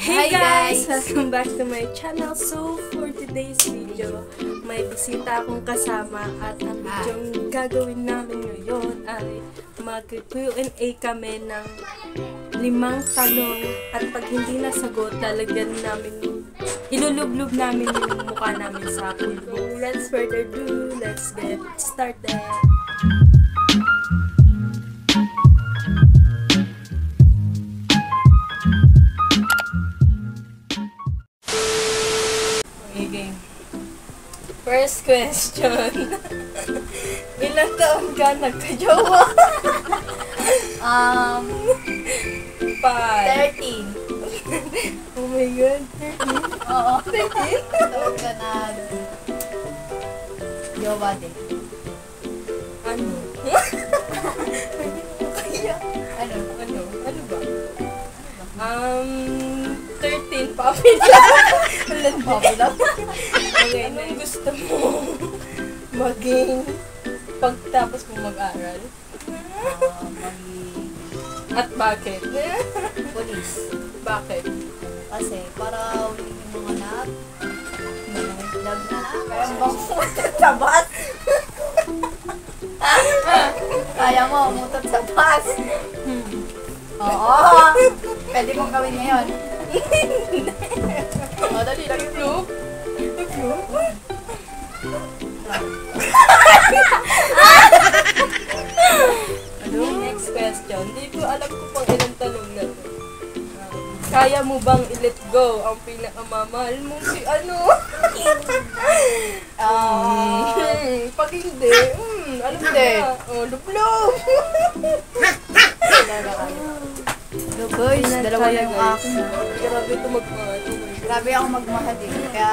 Hey Hi, guys! Welcome back to my channel. So, for today's video, may bisita akong kasama at ang Ah. videong gagawin namin ngayon ay mag-Q&A kami ng limang tanong at pag hindi nasagot, lalagyan namin ilulublub namin yung mukha namin sa pulbo. Let's further ado, let's get started! Game. First question. Ilang taon ka nagkajowa? Um, Five. 13. Oh my God. Oo. 13? Tawag ka na. Jowa din. Ano? Kaya? Ano? Ano? Ano ba? Um, 13 puppy lang. Bobby lang. Okay, anong gusto mo maging pagtapos mo mag-aral? Ah, maging At bakit? police. bakit? Kasi para ulit yung mga anak. Itlog na na. Kaya mo umutot sa bus. Kaya mo umutot sa bus. Oo. Pwede mong gawin ngayon. O, dali yung Loop? Loop? Ano? Next question. Hindi ko alam kung pang ilang tanong na to. Kaya mo bang i-let go ang pinakamamahal mo si ano? Ah, Pag hindi, hmm, alam mo na. Oh, lublog! Dalawa kayo. So guys, dalawa yung akin. Grabe ito magmahal. Grabe ako magmahal eh. Kaya,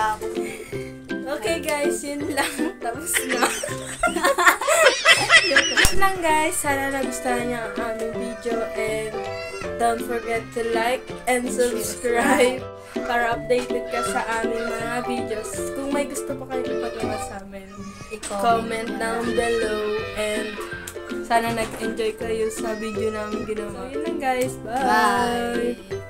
Okay guys, yun lang. Tapos na. Tapos lang guys. Sana nagustuhan niyo ang aming video and don't forget to like and subscribe para updated ka sa aming mga videos. Kung may gusto pa kayo ipagawa sa amin, comment down below and sana nag-enjoy kayo sa video namin ginawa. So, yun lang guys. Bye! Bye!